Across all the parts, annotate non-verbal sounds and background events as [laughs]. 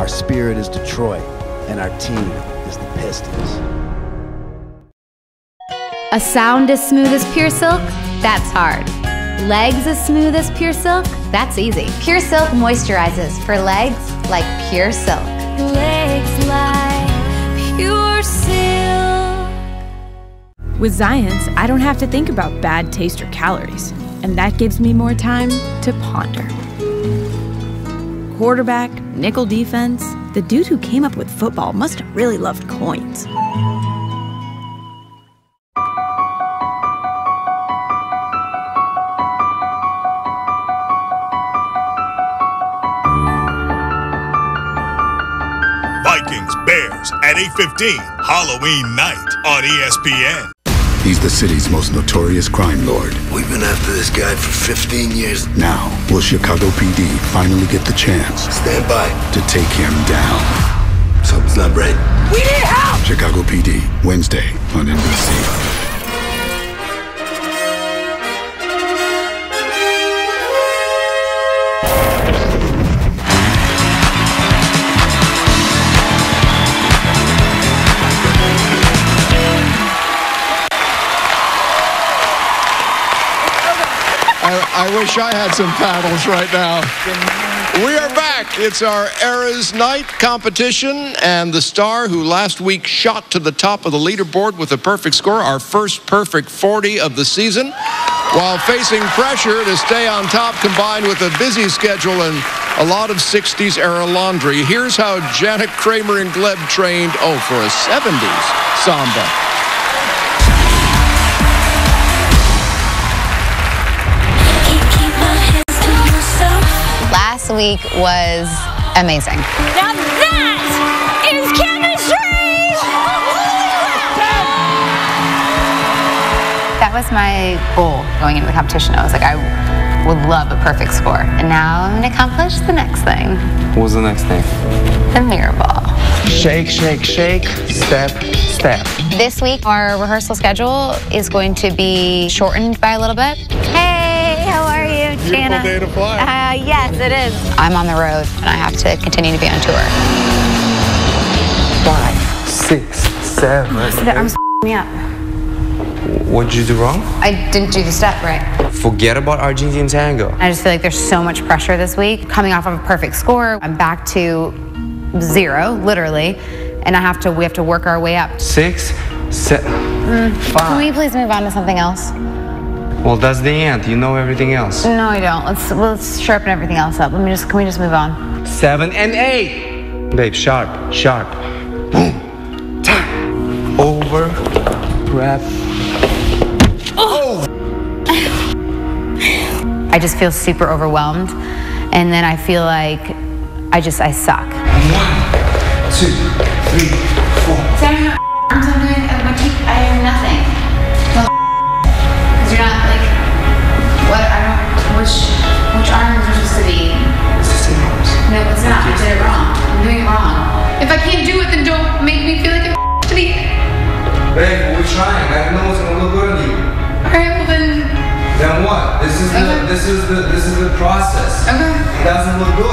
Our spirit is Detroit, and our team is the Pistons. A sound as smooth as pure silk? That's hard. Legs as smooth as pure silk? That's easy. Pure Silk moisturizes for legs like pure silk. Legs like pure silk. With Zions, I don't have to think about bad taste or calories, and that gives me more time to ponder. Quarterback, nickel defense, the dude who came up with football must have really loved coins. Vikings Bears at 8:15 Halloween night on ESPN. He's the city's most notorious crime lord. We've been after this guy for 15 years. Now, will Chicago PD finally get the chance Stand by. to take him down? Something's not right. We need help! Chicago PD, Wednesday on NBC. I, wish I had some paddles right now. We are back. It's our Eras Night competition, and the star who last week shot to the top of the leaderboard with a perfect score, our first perfect 40 of the season, while facing pressure to stay on top combined with a busy schedule and a lot of 60s era laundry. Here's how Jana Kramer and Gleb trained, oh, for a 70s samba. Last week was amazing. Now that is chemistry! That was my goal going into the competition. I was like, I would love a perfect score. And now I'm going to accomplish the next thing What's the next thing? the mirror ball. Shake, shake, shake, step, step. This week, our rehearsal schedule is going to be shortened by a little bit. Hey, how are you, day to fly. Uh, yes, it is. I'm on the road, and I have to continue to be on tour. Five, six, seven. The arms me up. What did you do wrong? I didn't do the step right. Forget about Argentine tango. I just feel like there's so much pressure this week. Coming off of a perfect score, I'm back to zero, literally, and I have to. We have to work our way up. Six, seven, Can five. we please move on to something else? Well, that's the end. You know everything else. No, I don't. Let's let's sharpen everything else up. Let me just. Can we just move on? Seven and eight. Babe, sharp, sharp. Boom. Time. Over. Oh. Grab. [laughs] I just feel super overwhelmed, and then I feel like I just I suck. One, two, three, four. Sarah, this is the this is the process. Okay. It doesn't look good.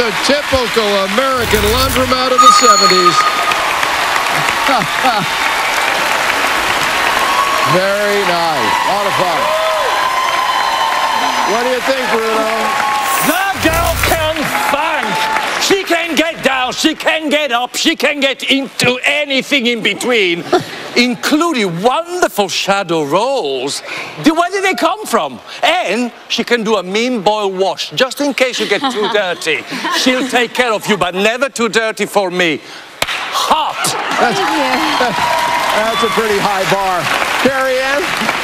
A typical American laundromat of the 70s. [laughs] Very nice. A lot of fun. What do you think, Bruno? That girl can funk. She can get down, she can get up, she can get into anything in between, including wonderful shadow rolls. The- Where did they come from? And she can do a mean boy wash, just in case you get too [laughs] dirty. She'll take care of you, but never too dirty for me. Hot. That's a pretty high bar. Carrie Ann?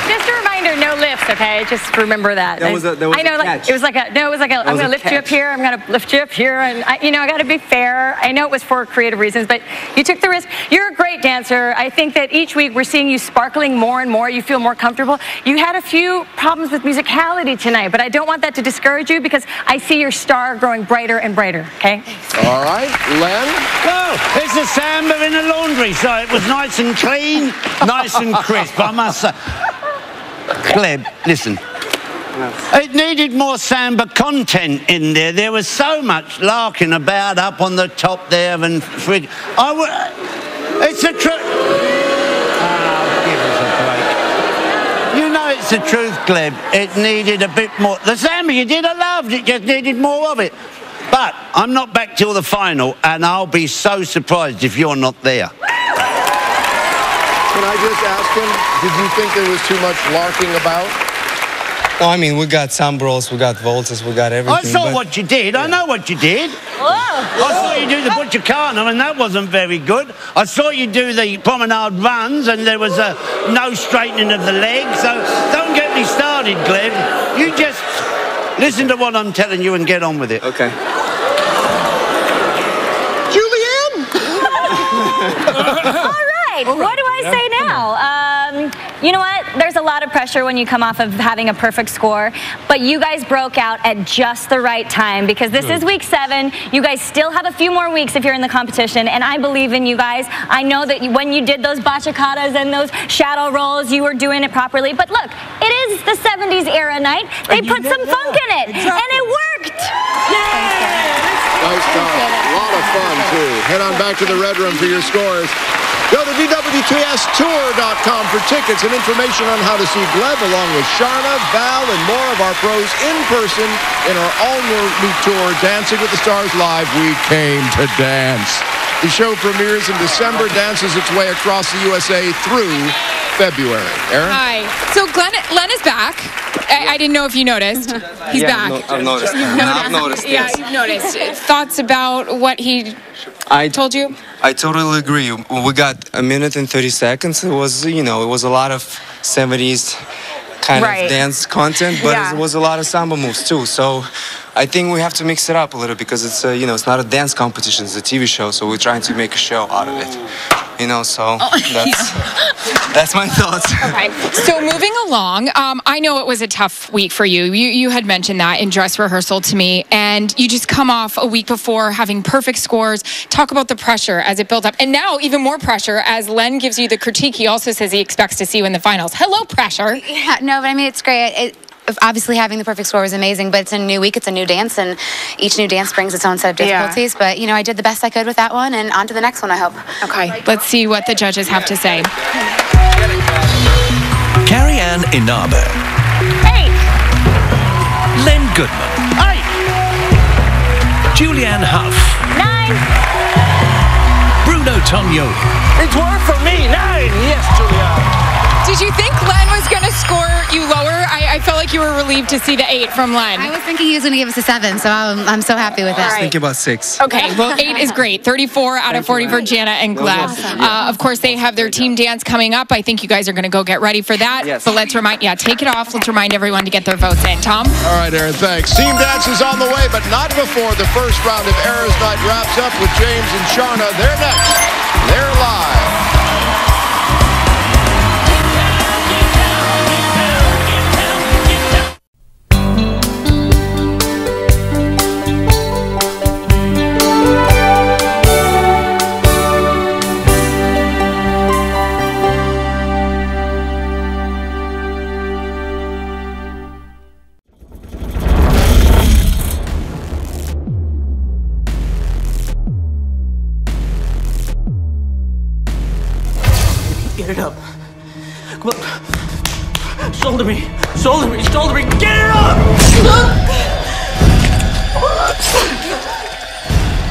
Just a no lifts, okay? Just remember that. That was a- that was I know, a like it was like a no, it was like a. I'm gonna a lift you up here. I'm gonna lift you up here, and I, you know, I got to be fair. I know it was for creative reasons, but you took the risk. You're a great dancer. I think that each week we're seeing you sparkling more and more. You feel more comfortable. You had a few problems with musicality tonight, but I don't want that to discourage you because I see your star growing brighter and brighter. Okay. All right. Len? Well, it's a samba in the laundry, so it was nice and clean, nice and crisp, I must say. Gleb, listen. It needed more samba content in there. There was so much larking about up on the top there and frig. I. It's a truth. Ah, give us a break. You know it's the truth, Gleb. It needed a bit more. The samba you did, I loved it. Just needed more of it. But I'm not back till the final, and I'll be so surprised if you're not there. Can I just ask him, did you think there was too much larking about? No, I mean, we got Sambros, we got Voltas, we got everything. I saw but- what you did. I know what you did. Oh. I saw you do the oh. Butcher Carnival, and that wasn't very good. I saw you do the promenade runs, and there was a no straightening of the leg. So don't get me started, Gleb. You just listen to what I'm telling you and get on with it. Okay. Julianne? [laughs] [laughs] All right. What do I say now? Um, you know what? There's a lot of pressure when you come off of having a perfect score, but you guys broke out at just the right time because this is week seven. You guys still have a few more weeks if you're in the competition, and I believe in you guys. I know that you- when you did those bachacatas and those shadow rolls, you were doing it properly. But look, it is the 70s era night. They put some funk in it, and it worked. Nice job. A lot of fun, too. Head on back to the Red Room for your scores. Go to DWTSTour.com for tickets and information on how to see Gleb along with Sharna, Val, and more of our pros in person in our all-new tour, Dancing with the Stars Live, We Came to Dance. The show premieres in December, dances its way across the USA through February. Erin? Hi. So Gleb, Len is back. I, I didn't know if you noticed. [laughs] He's Yeah, back. no- I've noticed. [laughs] You've I've noticed, Yeah, you've noticed. Thoughts about what he I told you? I totally agree. We got a minute and 30 seconds. It was, you know, it was a lot of 70s kind Right. of dance content, but Yeah. it was a lot of samba moves too. So I think we have to mix it up a little because it's, a, you know, it's not a dance competition, it's a TV show. So we're trying to make a show out of it. You know, so Oh, [laughs] that's, that's my thoughts. Okay. So moving along, um, I know it was a tough week for you. You you had mentioned that in dress rehearsal to me, and you just come off a week before having perfect scores. Talk about the pressure as it built up, and now even more pressure as Len gives you the critique. He also says he expects to see you in the finals. Hello, pressure. Yeah, no, but I mean, it's great. It, obviously, having the perfect score was amazing, but it's a new week, it's a new dance, and each new dance brings its own set of Yeah. difficulties. But, you know, I did the best I could with that one, and on to the next one, I hope. Okay, let's see what the judges have to say. Carrie Ann Inaba. Hey. Len Goodman. Hey! Julianne Hough. Nine. Bruno Tonioli. It worked for me. Nine. Yes, Julianne. Did you think Len was going to score you lower? I, I felt like you were relieved to see the eight from Len. I was thinking he was going to give us a seven, so I'm, I'm so happy with that. Think about six. Okay, well, eight is great. 34 out of 40 for Jana and Gleb. Uh, of course, they have their team dance coming up. I think you guys are going to go get ready for that. Yes. But let's remind, yeah, take it off. Let's remind everyone to get their votes in. Tom? All right, Erin, thanks. Team dance is on the way, but not before the first round of Era's Night wraps up with James and Sharna. They're next. They're live. Shoulder me. Shoulder me. Shoulder me. Get it up!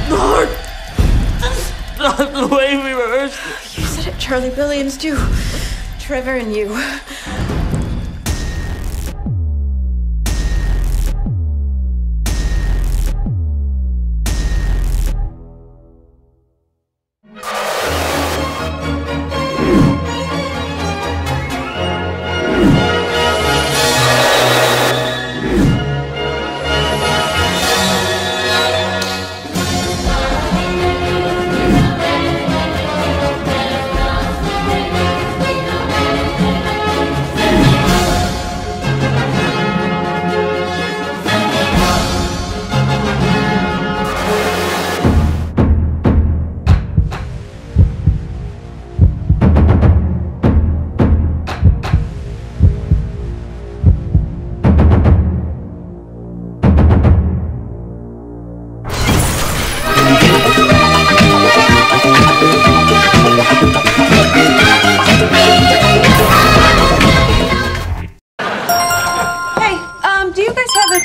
Lord. That's not the way we rehearsed. You said it, Charlie Billions, too. Trevor and you.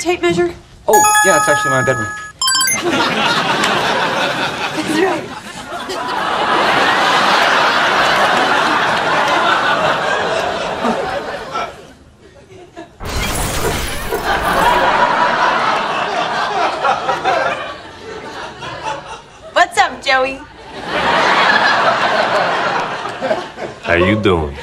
Tape measure? Oh, yeah, it's actually my bedroom. That's right. What's up, Joey? How you doing?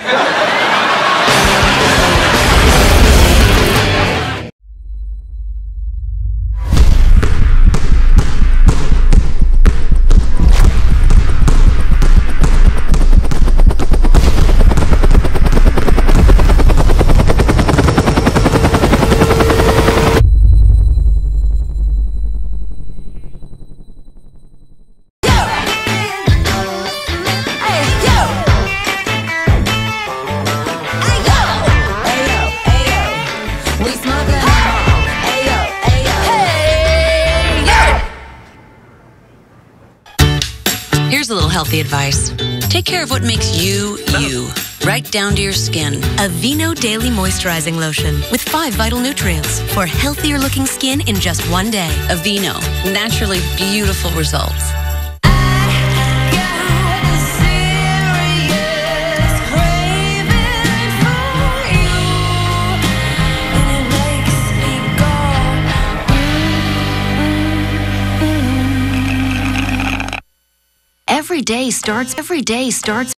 Healthy advice. Take care of what makes you, you, right down to your skin. Aveeno Daily Moisturizing Lotion with five vital nutrients for healthier looking skin in just one day. Aveeno, naturally beautiful results. Every day starts every day starts